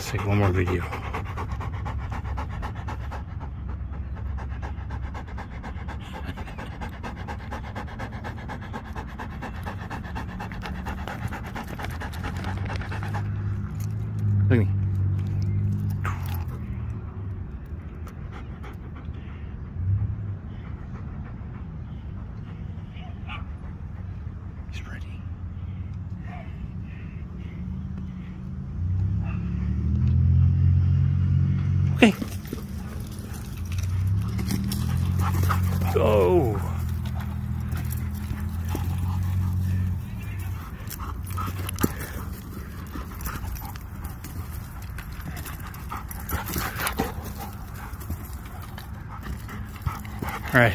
Let's take one more video. Look at me. He's ready. Okay. Go. All right.